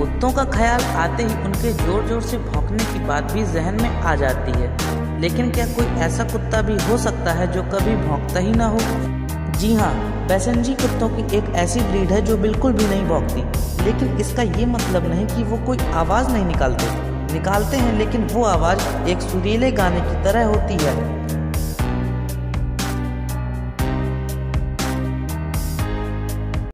कुत्तों का ख्याल आते ही उनके ज़ोर ज़ोर से भौंकने की बात भी जहन में आ जाती है। लेकिन क्या कोई ऐसा कुत्ता भी हो सकता है जो कभी भौंकता ही ना हो? जी हाँ पैसेंजी कुत्तों की एक ऐसी ब्रीड है जो बिल्कुल भी नहीं भौंकती। लेकिन इसका ये मतलब नहीं कि वो कोई आवाज़ नहीं निकालते। निकालते हैं, लेकिन वो आवाज़ एक सुरीले गाने की तरह होती है।